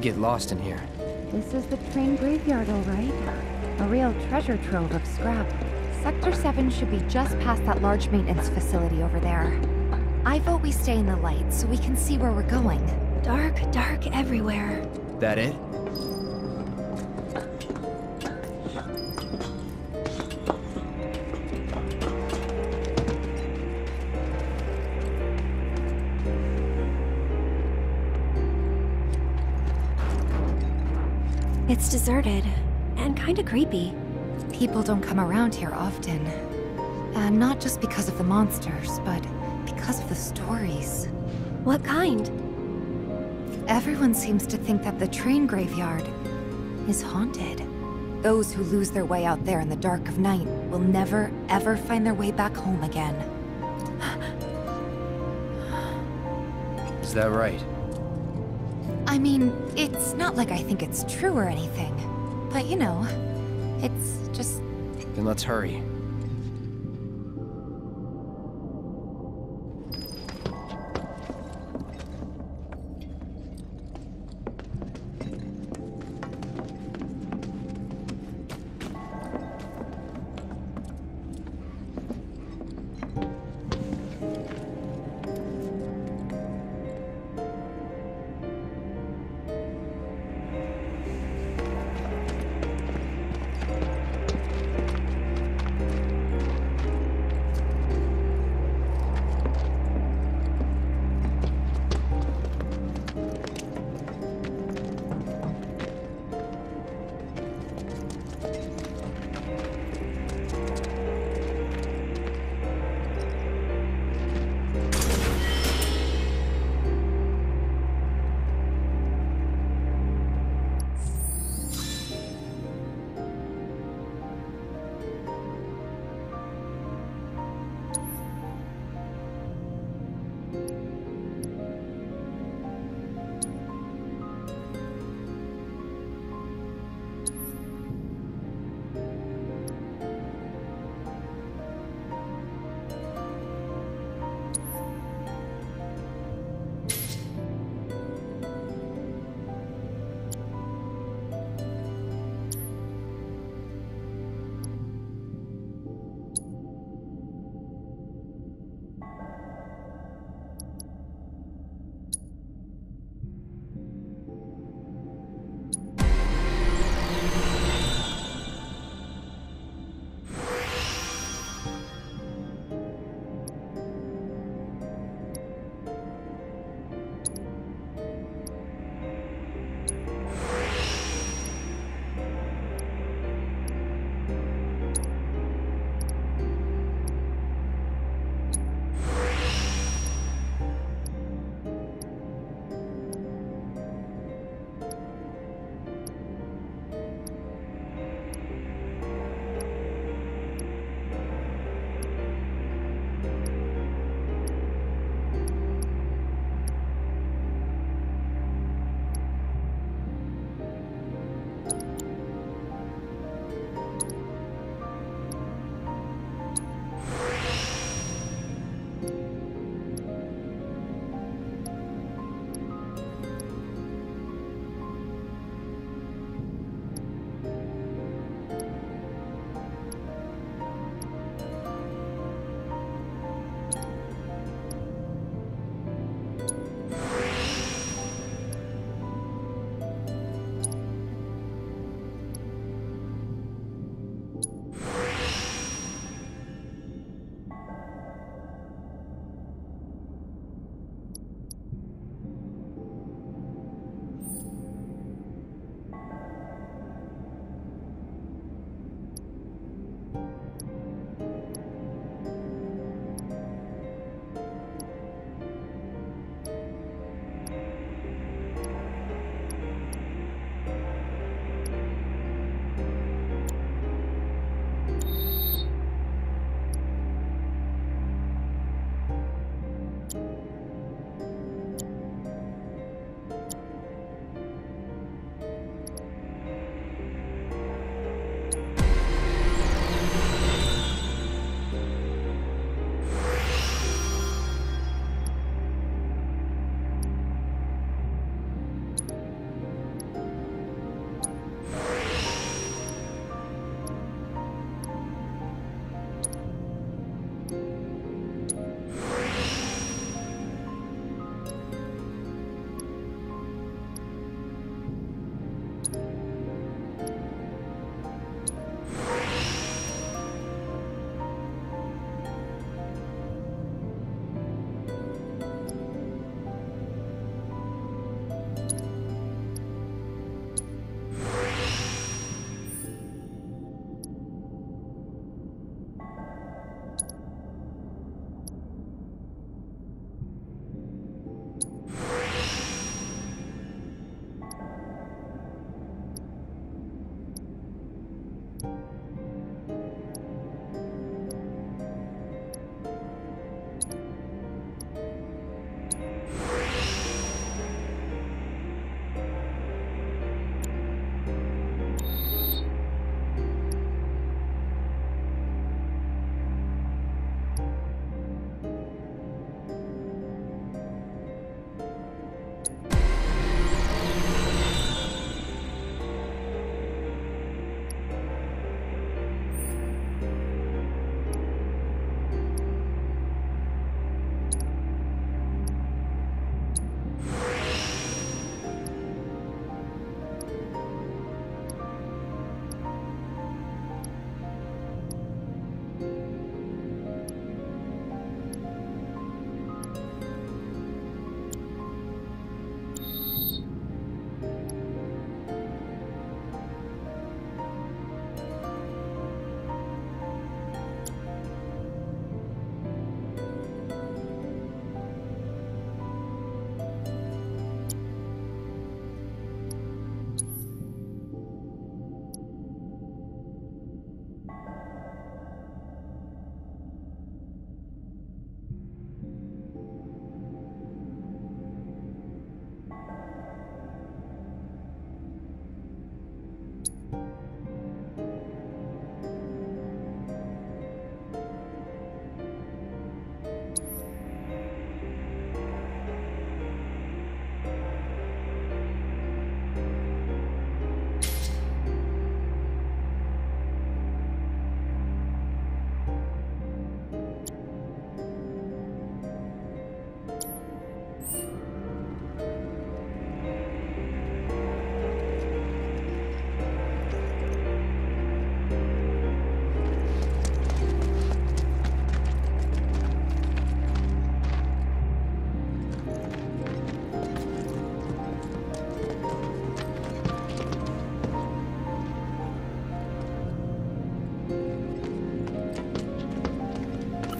to get lost in here. This is the train graveyard, all right. A real treasure trove of scrap. Sector 7 should be just past that large maintenance facility over there. I vote we stay in the light so we can see where we're going. Dark, dark everywhere. That it? It's deserted. And kinda creepy. People don't come around here often. And not just because of the monsters, but because of the stories. What kind? Everyone seems to think that the train graveyard is haunted. Those who lose their way out there in the dark of night will never, ever find their way back home again. Is that right? I mean, it's not like I think it's true or anything. But you know, it's just... Then let's hurry.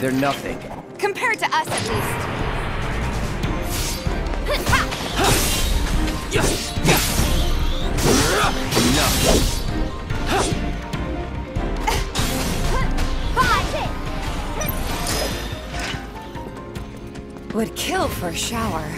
They're nothing. Compared to us, at least. Enough. Would kill for a shower.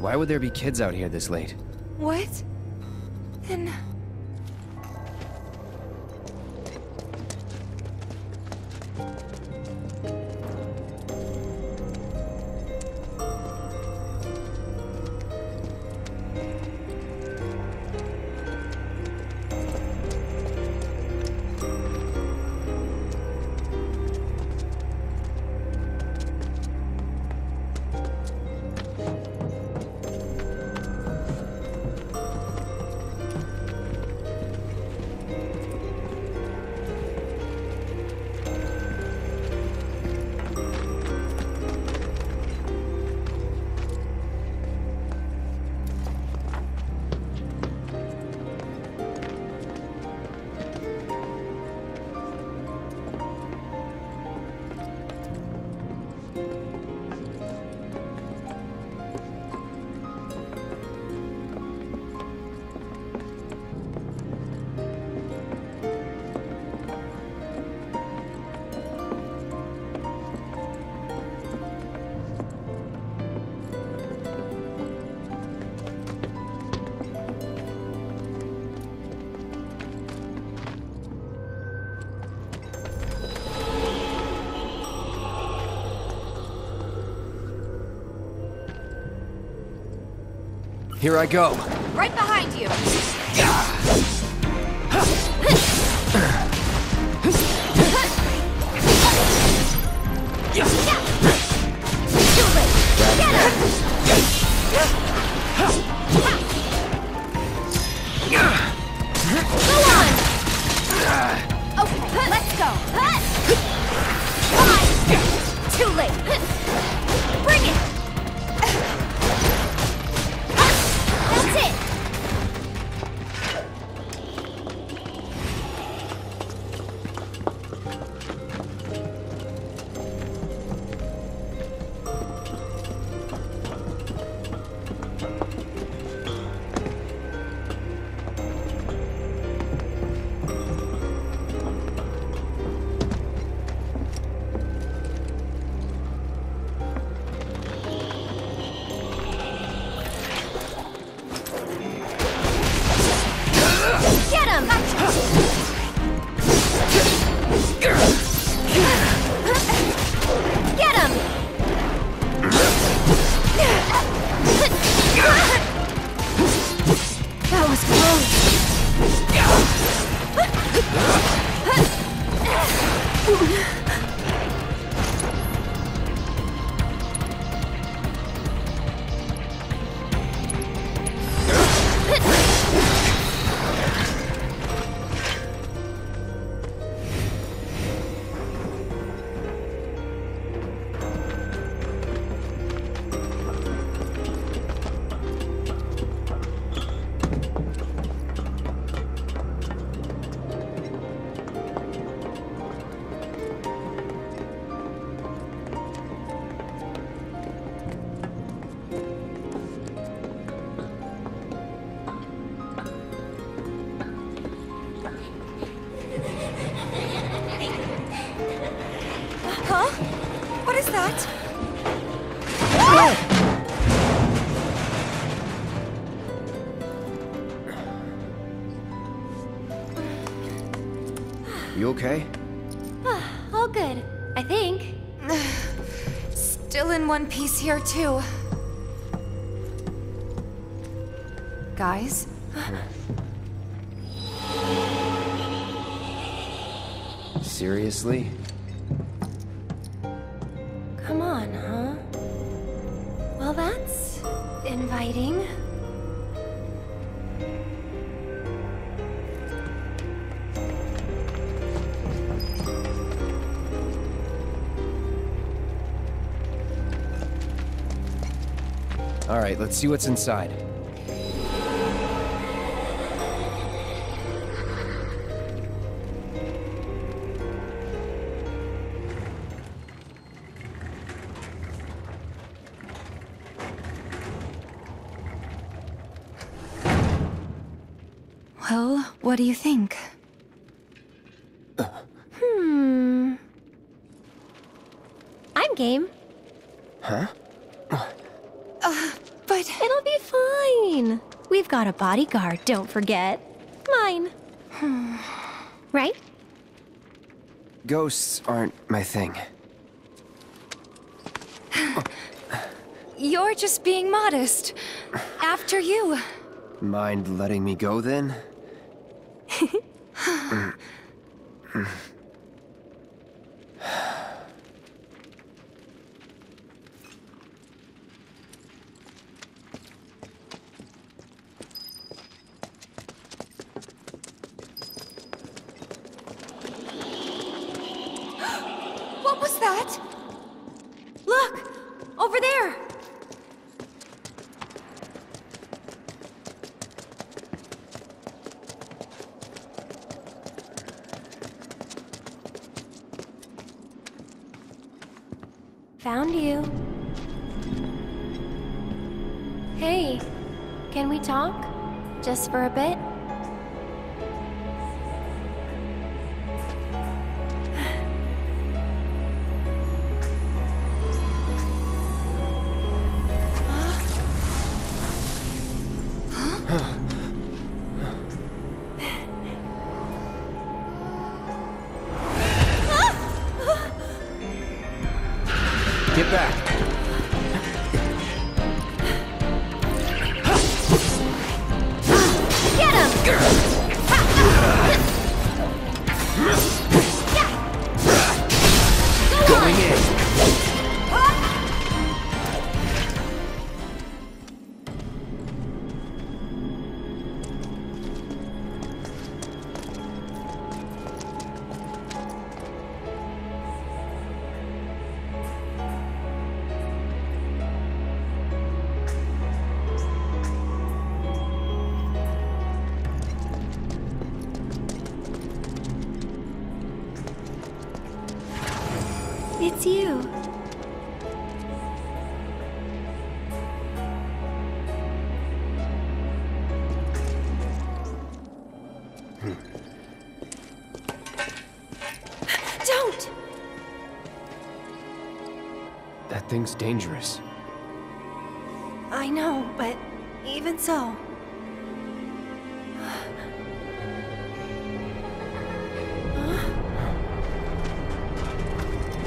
Why would there be kids out here this late? What? Here I go. Right behind you! You okay? Ah, all good, I think. Still in one piece here, too. Guys? Seriously? Let's see what's inside. Bodyguard, don't forget. Mine. right? Ghosts aren't my thing. you're just being modest. After you. Mind letting me go then? What was that? Look! Over there! Found you. Hey, can we talk? Just for a bit? Dangerous. I know, but even so.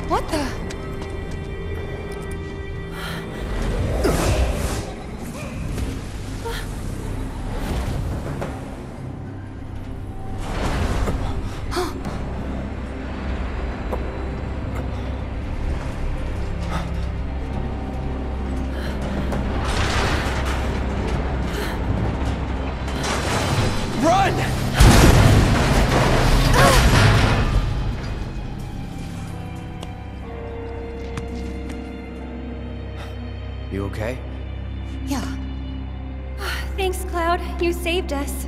What the? Saved us.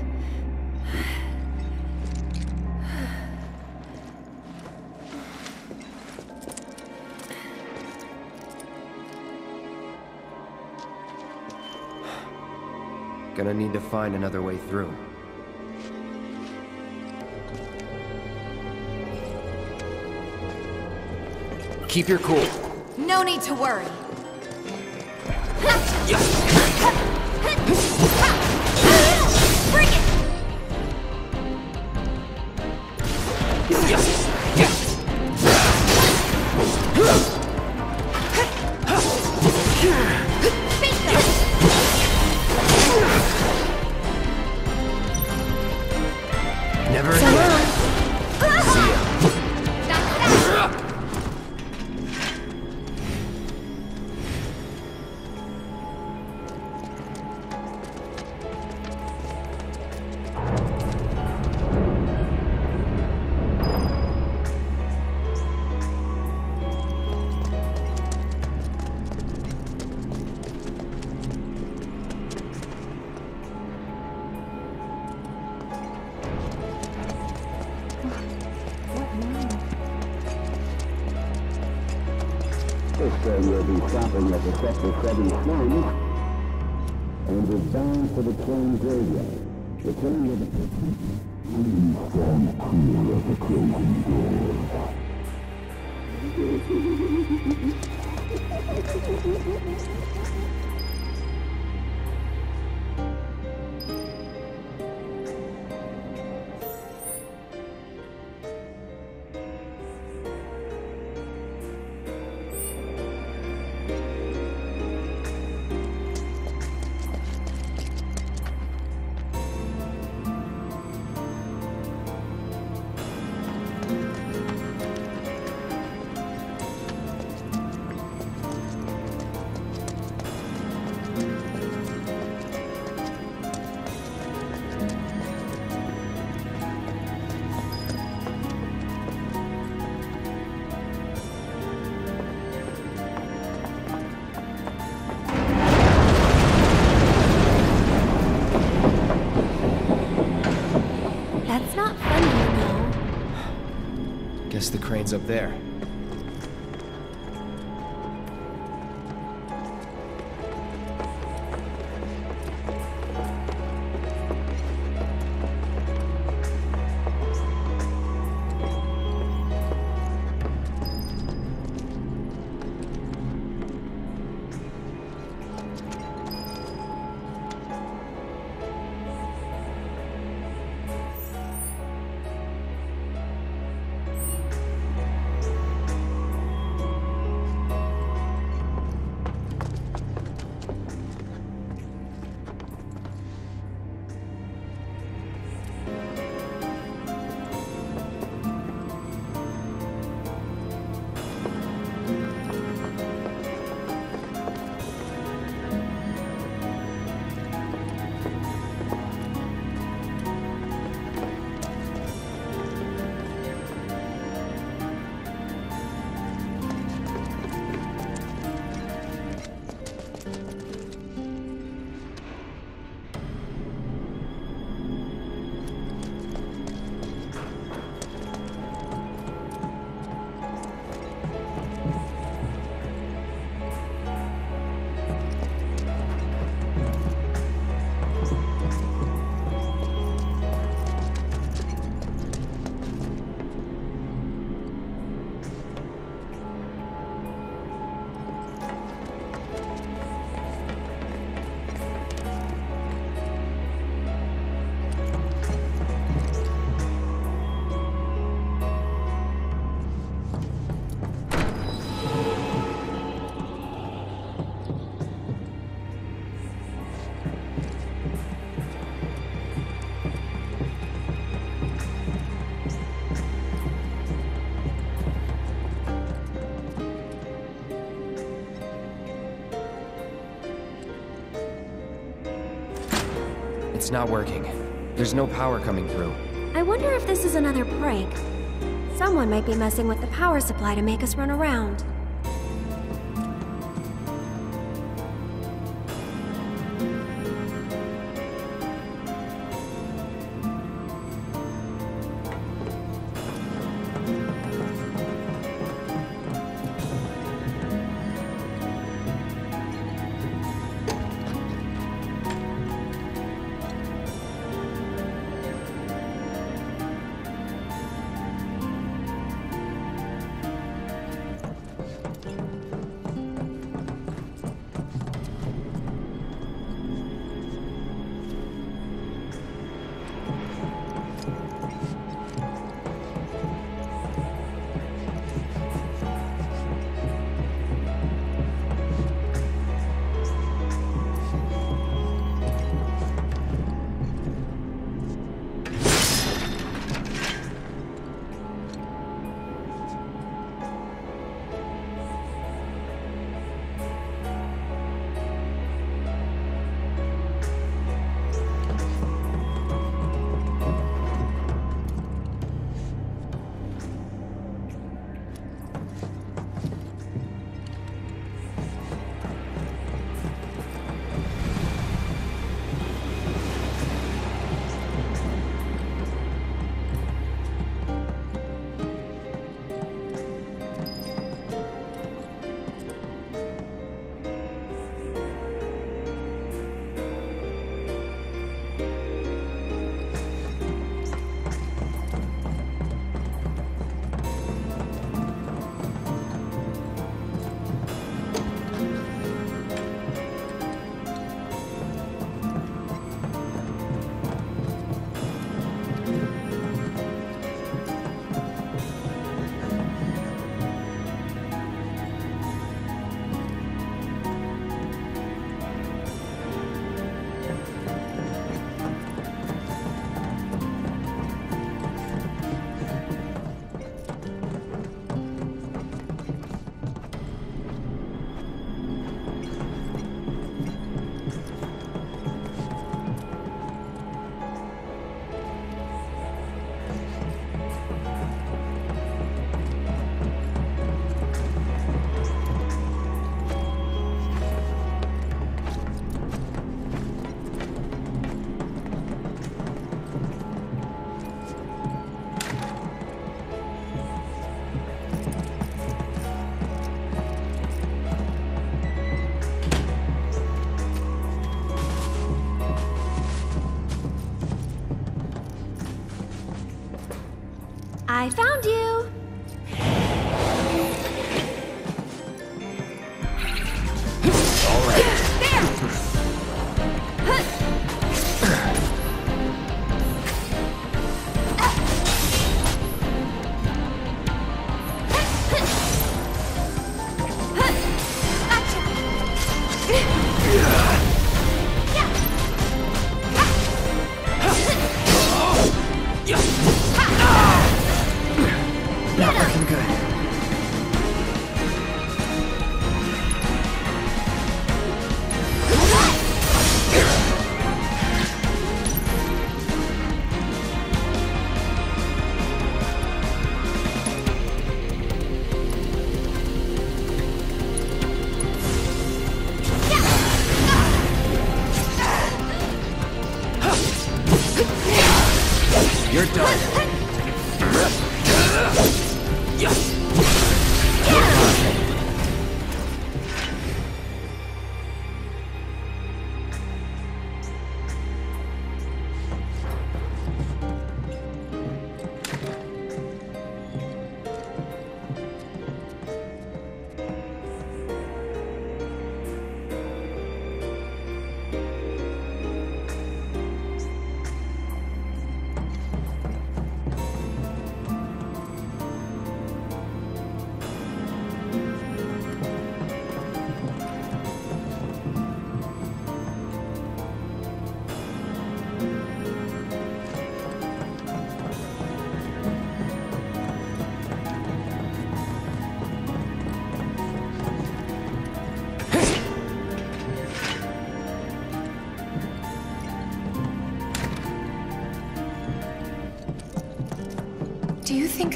Gonna need to find another way through. Keep your cool. No need to worry. train be stopping at the Sector 7 slums and is bound for the train graveyard. The train be... Please stand clear of the closing doors. Up there. It's not working. There's no power coming through. I wonder if this is another prank. Someone might be messing with the power supply to make us run around.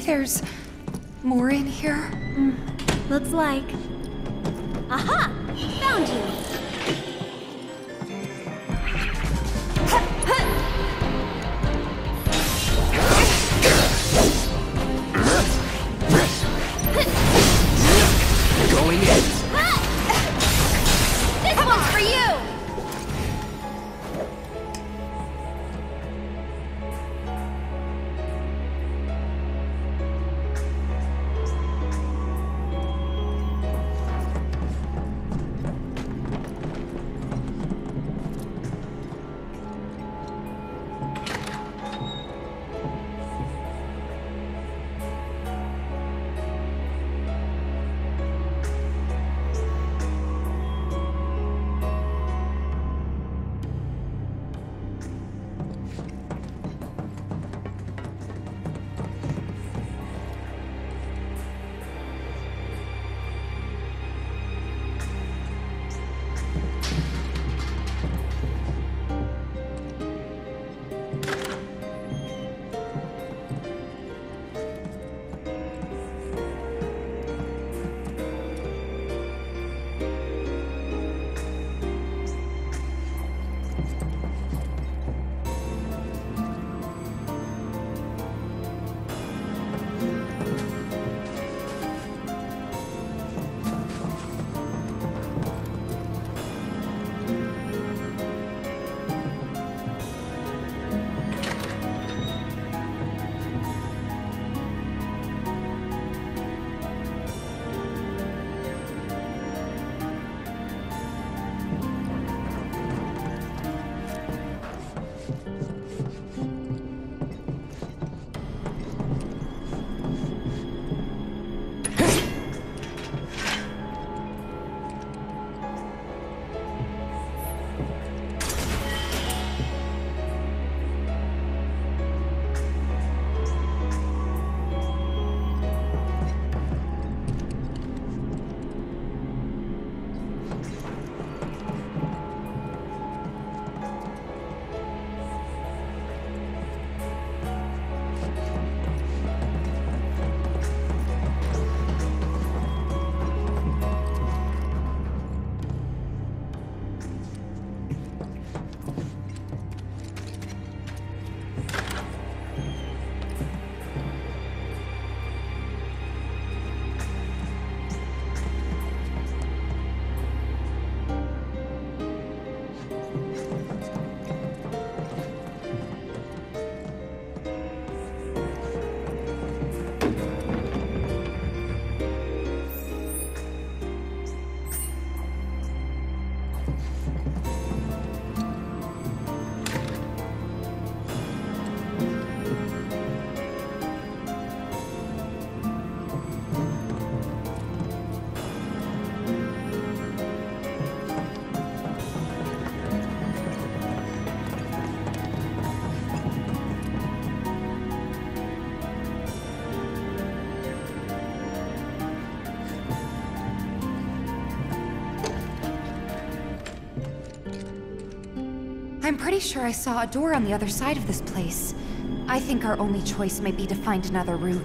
There's more in here? Mm, looks like. Pretty sure I saw a door on the other side of this place. I think our only choice may be to find another route.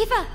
Tifa!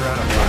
You're out of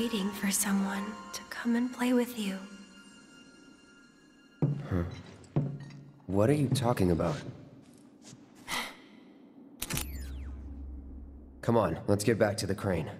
waiting for someone to come and play with you. What are you talking about? Come on, let's get back to the crane.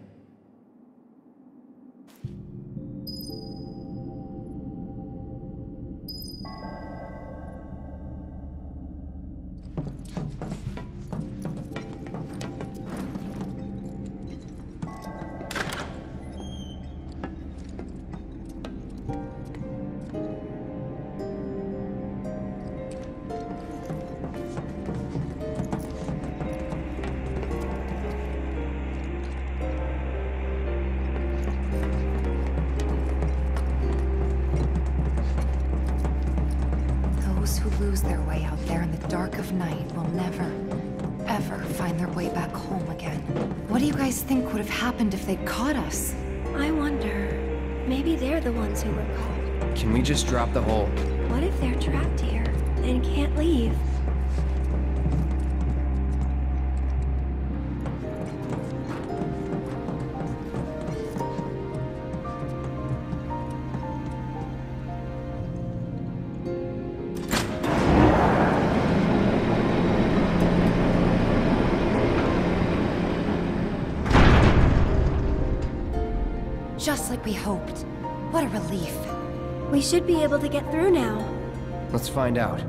Guys think would have happened if they'd caught us? I wonder, maybe they're the ones who were caught. Can we just drop the whole... What if they're trapped here and can't leave? Should be able to get through now. Let's find out.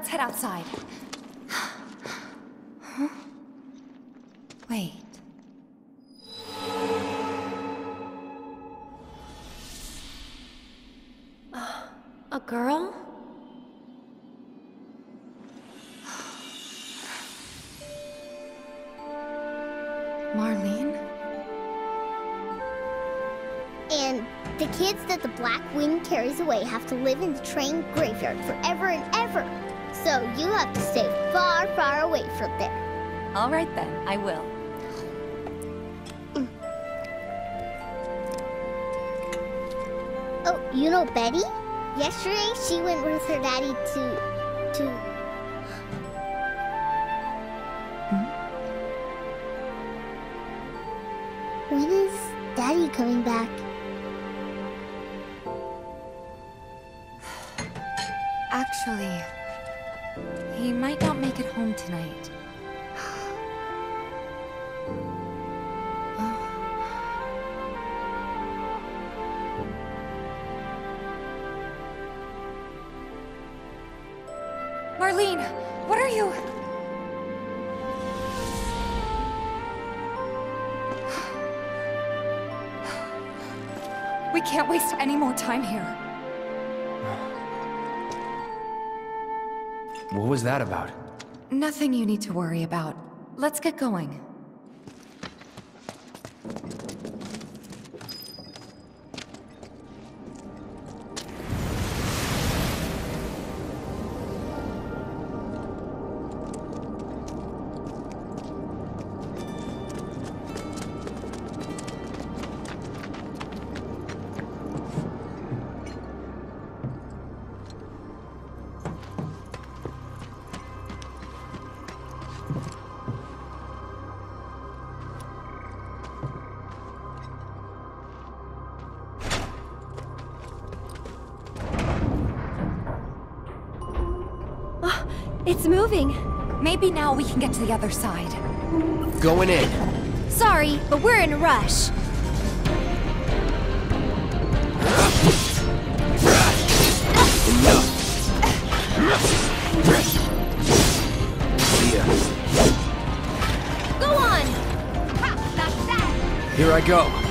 Let's head outside. Huh? Wait. A girl? Marlene? And the kids that the Black Wind carries away have to live in the train graveyard forever and ever. So you have to stay far, far away from there. All right then, I will. Oh, you know Betty? Yesterday she went with her daddy to to hmm? When is daddy coming back? Time here. What was that about? Nothing you need to worry about. Let's get going. It's moving. Maybe now we can get to the other side. Going in. Sorry, but we're in a rush. Go on! Here I go.